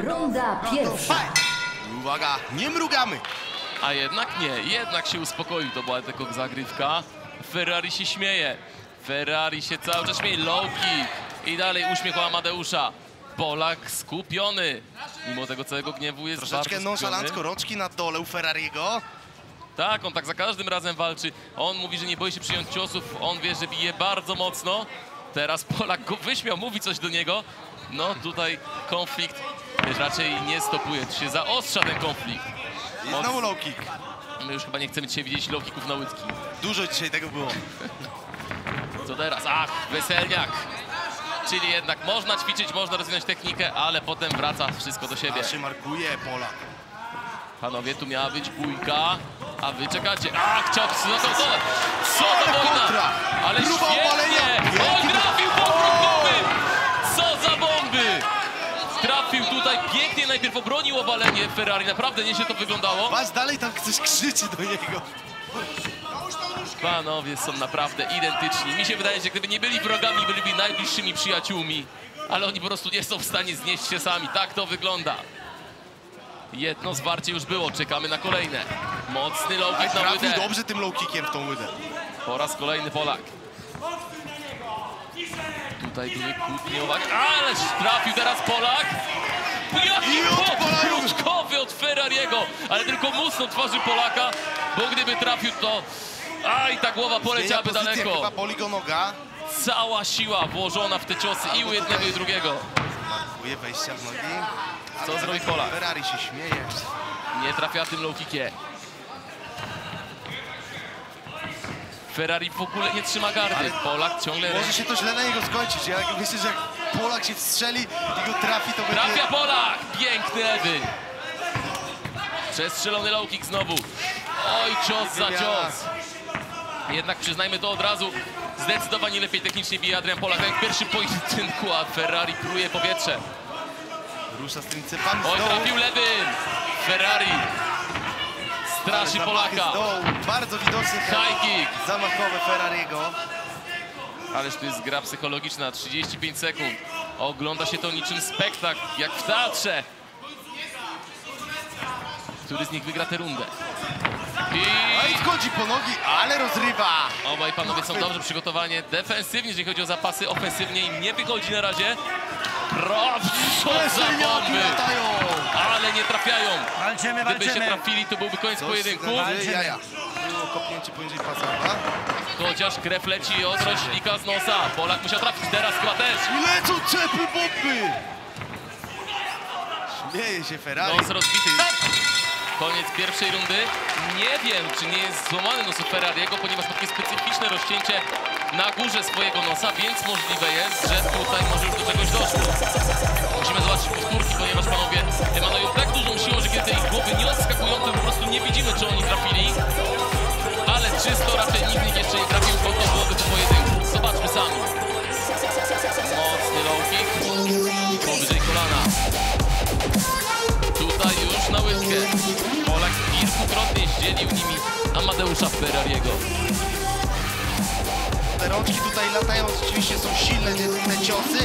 Runda pierwsza. Uwaga, nie mrugamy. A jednak nie, jednak się uspokoił, to była tylko zagrywka. Ferrari się śmieje. Ferrari się cały czas śmieje. Low kick. I dalej uśmiech u Amadeusza. Polak skupiony. Mimo tego całego gniewu jest Troszeczkę bardzo nonszalancko, rączki na dole u Ferrariego. Tak, on tak za każdym razem walczy. On mówi, że nie boi się przyjąć ciosów. On wie, że bije bardzo mocno. Teraz Polak go wyśmiał, mówi coś do niego. No tutaj konflikt raczej nie stopuje. Tu się zaostrza ten konflikt. I znowu low kick. My już chyba nie chcemy dzisiaj widzieć low kicków na łydki. Dużo dzisiaj tego było. Co teraz? Ach, weselniak. Czyli jednak można ćwiczyć, można rozwinąć technikę, ale potem wraca wszystko do siebie. A się markuje Polak. Panowie, tu miała być bójka, a wy czekacie. Ach, cios, no to co? Co za wojna! Ale świetnie! obalenia! On Wielki- trafił podbródkowy! Co za bomby! Trafił tutaj pięknie, najpierw obronił obalenie Ferrari, naprawdę nieźle to wyglądało. Patrz, dalej tam ktoś krzyczy do niego. Panowie są naprawdę identyczni. Mi się wydaje, że gdyby nie byli wrogami, byliby najbliższymi przyjaciółmi. Ale oni po prostu nie są w stanie znieść się sami. Tak to wygląda. Jedno zwarcie już było, czekamy na kolejne. Mocny low kick na łydę. dobrze tym low kickiem w tą łydę. Po raz kolejny Polak. Tutaj były kłótnie, uwaga. Ależ trafił teraz Polak. Jaki I od Ferrariego. Ale tylko mocno twarzy Polaka, bo gdyby trafił to... Aj, ta głowa poleciałaby Zmienia pozycję, daleko. chyba boli go noga. Cała siła włożona w te ciosy i u jednego i drugiego. Markuje wejścia w nogi. Co zrobi Polak? Ferrari się śmieje. Nie trafia tym low kickiem. Ferrari w ogóle nie trzyma gardy. Polak ciągle Może się to źle na niego skończyć. Ja myślę, że jak Polak się wstrzeli i go trafi, to będzie... Trafia Polak! Piękny lewy. Przestrzelony low kick znowu. Oj, cios za cios. Jednak przyznajmy to od razu. Zdecydowanie lepiej technicznie bije Adrian Polak. Tak jak w pierwszym pojedynku, a Ferrari pruje powietrze. Rusza z tymi cepami Oj, trafił lewym. Ferrari straszy Polaka. Dołu. Bardzo widoczny High kick. zamachowy Ferrariego. Ależ to jest gra psychologiczna, 35 sekund. Ogląda się to niczym spektakl, jak w teatrze. Który z nich wygra tę rundę? I I wchodzi po nogi, ale rozrywa. obaj panowie są dobrze przygotowani defensywnie, jeżeli chodzi o zapasy, ofensywnie im nie wychodzi na razie. Latają. Ale nie trafiają. Walczymy, Gdyby się walczymy. trafili, to byłby koniec Coś pojedynku. jaja. Było kopnięcie poniżej pasa. Chociaż krew leci od roślika z nosa. Polak musiał trafić teraz chyba też. I lecą cepy bomby. Śmieje się Ferrari. Nos rozbity. Koniec pierwszej rundy. Nie wiem, czy nie jest złamany nos Ferrariego, ponieważ ma takie specyficzne rozcięcie na górze swojego nosa, więc możliwe jest, że tutaj może już do czegoś doszło. Musimy zobaczyć powtórki, ponieważ panowie emanują tak dużą siłą, że kiedy ich głowy nie odskakują, to po prostu nie widzimy, czy oni trafili. Ale czysto raczej nikt jeszcze nie trafił, bo to byłoby po pojedynku. Zobaczmy sami. Mocny low kick. Powyżej kolana. Tutaj już na łydkę. Polak kilkukrotnie zdzielił nimi Amadeusza Ferrariego. Te rączki tutaj latają, rzeczywiście są silne te, ciosy,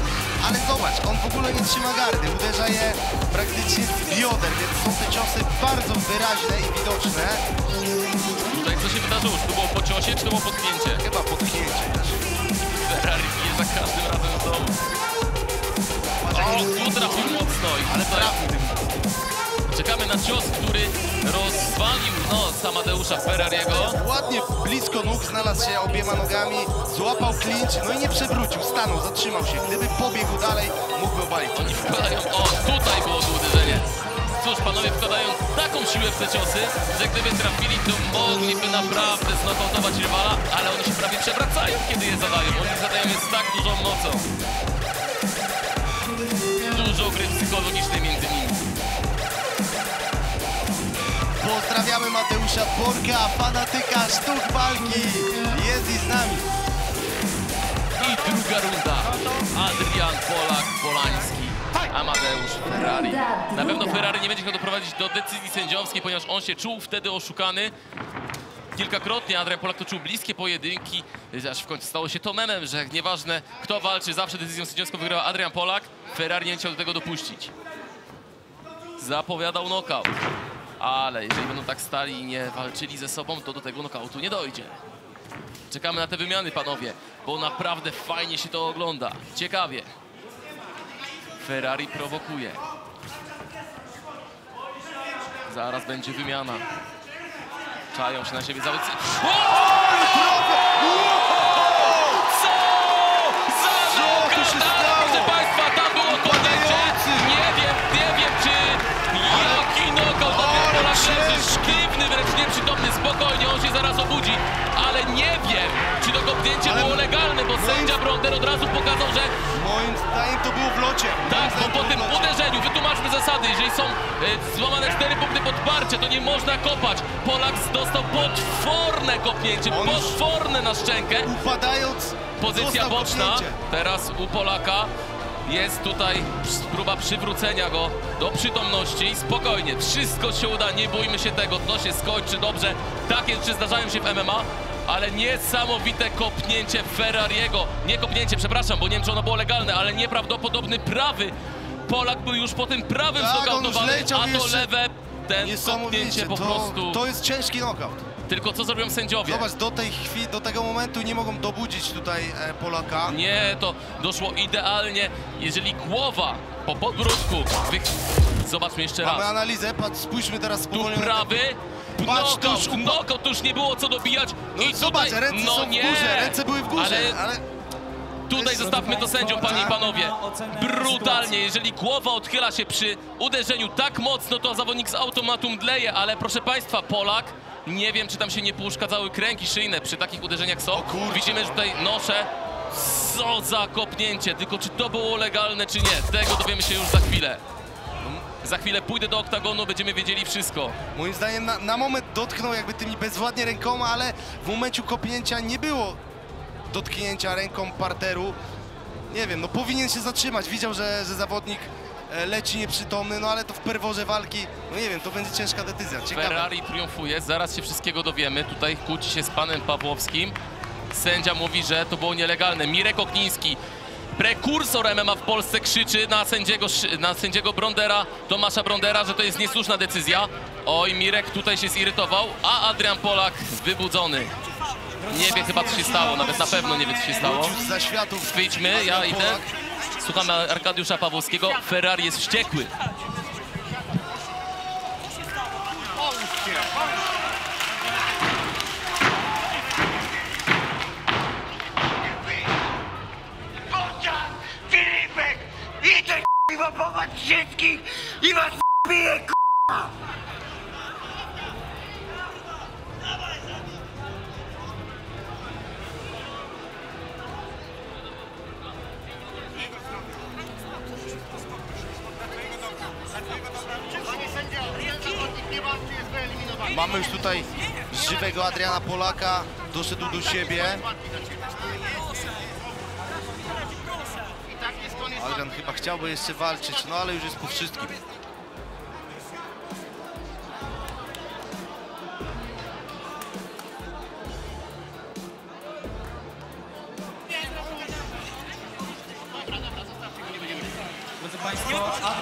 ale zobacz, on w ogóle nie trzyma gardy, uderza je praktycznie z bioder, więc są te ciosy bardzo wyraźne i widoczne. Tutaj co się wydarzyło? Czy to było po ciosie, czy to było potknięcie? Chyba potknięcie też. Ferrari bije za każdym razem w domu. O, tu trafił mocno i Ale trafił. Czekamy na cios, który rozwalił nos Amadeusza Ferrariego. Ładnie blisko nóg znalazł się obiema nogami, złapał klincz, no i nie przewrócił, stanął, zatrzymał się. Gdyby pobiegł dalej, mógłby obalić. Oni wkładają, o tutaj było to uderzenie. Cóż, panowie wkładają taką siłę w te ciosy, że gdyby trafili, to mogliby naprawdę znokautować rywala, ale oni się prawie przewracają, kiedy je zadają. Oni zadają je z tak dużą mocą. Pozdrawiamy Mateusza Borka, fanatyka sztuk walki. Jest i z nami. I druga runda. Adrian Polak, Polański. Amadeusz Ferrari. Na pewno Ferrari nie będzie chciał doprowadzić do decyzji sędziowskiej, ponieważ on się czuł wtedy oszukany. Kilkakrotnie Adrian Polak toczył bliskie pojedynki, aż w końcu stało się to memem, że nieważne kto walczy, zawsze decyzją sędziowską wygrał Adrian Polak. Ferrari nie chciał do tego dopuścić. zapowiadał knockout. Ale jeżeli będą tak stali i nie walczyli ze sobą, to do tego knockoutu nie dojdzie. Czekamy na te wymiany, panowie, bo naprawdę fajnie się to ogląda. Ciekawie. Ferrari prowokuje. Zaraz będzie wymiana. Czają się na siebie zawodnicy. Sztywny, wręcz nieprzytomny, spokojnie, on się zaraz obudzi. Ale nie wiem, czy to kopnięcie Ale było legalne, bo sędzia Bronder od razu pokazał, że Moim zdaniem to było w locie. Tak, bo po tym uderzeniu, wytłumaczmy zasady, jeżeli są e, złamane cztery punkty podparcie, to nie można kopać. Polak dostał potworne kopnięcie, On potworne na szczękę. Upadając, Pozycja boczna, teraz u Polaka jest tutaj próba przywrócenia go do przytomności. Spokojnie, wszystko się uda, nie bójmy się tego, to się skończy dobrze. Takie rzeczy zdarzają się w MMA, ale niesamowite kopnięcie Ferrariego. Nie kopnięcie, przepraszam, bo nie wiem, czy ono było legalne, ale nieprawdopodobny prawy. Polak był już po tym prawym Tak, znokautowany, a to jeszcze- lewe, ten kopnięcie po to, prostu. to jest ciężki knockout. Tylko co zrobią sędziowie? Zobacz, do tej chwili, do tego momentu nie mogą dobudzić tutaj e, Polaka. Nie, to doszło idealnie, jeżeli głowa po podbródku... Wy... Zobaczmy jeszcze Mamy raz. analizę, patrz, spójrzmy teraz Tu spowolnione prawy, Patrz, tu knockout, już upa- knockout, tu już nie było co dobijać. No I zobacz, tutaj, ręce no są w nie. górze, ręce były w górze, Ale ale... tutaj zostawmy to sędziom, panie i panowie. Brutalnie, jeżeli głowa odchyla się przy uderzeniu tak mocno, to zawodnik z automatu mdleje, ale proszę państwa, Polak, nie wiem, czy tam się nie pouszkadzały kręgi szyjne przy takich uderzeniach są. Widzimy, że tutaj nosze. Co za kopnięcie, tylko czy to było legalne, czy nie, tego dowiemy się już za chwilę. Za chwilę pójdę do oktagonu, będziemy wiedzieli wszystko. Moim zdaniem na, na moment dotknął jakby tymi bezwładnie rękoma, ale w momencie kopnięcia nie było dotknięcia ręką parteru. Nie wiem, no powinien się zatrzymać. Widział, że, że zawodnik leci nieprzytomny, no ale to w perworze walki, no nie wiem, to będzie ciężka decyzja. Ciekawe. Ferrari triumfuje, zaraz się wszystkiego dowiemy. Tutaj kłóci się z panem Pawłowskim. Sędzia mówi, że to było nielegalne. Mirek Okniński, prekursor MMA w Polsce, krzyczy na sędziego, na sędziego Brondera, Tomasza Brondera, że to jest niesłuszna decyzja. Oj, Mirek tutaj się zirytował, a Adrian Polak wybudzony. Nie wie chyba, co się stało, nawet na pewno nie wie, co się stało. Wyjdźmy, ja idę. Słuchamy Arkadiusza Pawłowskiego. Ferrari jest wściekły. Mamy już tutaj żywego Adriana Polaka, doszedł do siebie. Adrian chyba chciałby jeszcze walczyć, no ale już jest po wszystkim.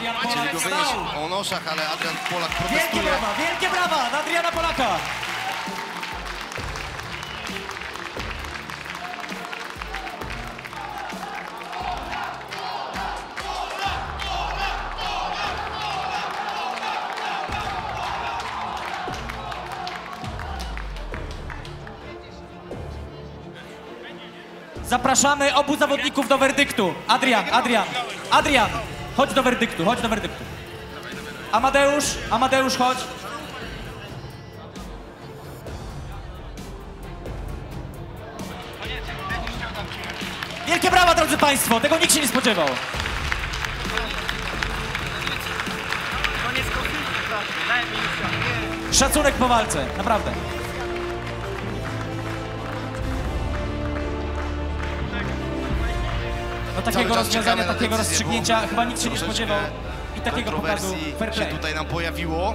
Adrian Chcieli Polak go wynieść wstał. o noszach, ale Adrian Polak Wielkie protestuje. brawa, wielkie brawa dla Adriana Polaka. Zapraszamy obu zawodników do werdyktu. Adrian, Adrian, Adrian, chodź do werdyktu, chodź do werdyktu. Amadeusz, Amadeusz, chodź. Wielkie brawa, drodzy Państwo, tego nikt się nie spodziewał. Szacunek po walce, naprawdę. Takiego rozwiązania, takiego rozstrzygnięcia chyba nikt się nie spodziewał i takiego pokazu fair się play. tutaj nam pojawiło.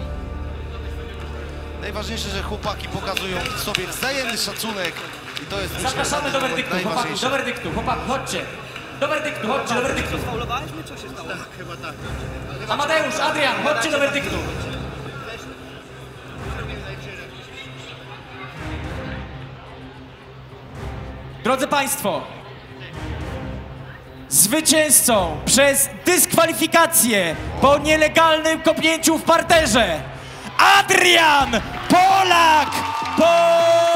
Najważniejsze, że chłopaki pokazują sobie wzajemny szacunek i to jest myślę, Zapraszamy na do werdyktu, chłopaku, najważniejsze. do werdyktu, chłopaki, chodźcie. Do werdyktu, chodźcie, do werdyktu. Amadeusz, Adrian, chodźcie do werdyktu. Drodzy Państwo, zwycięzcą przez dyskwalifikację po nielegalnym kopnięciu w parterze Adrian Polak! Polak!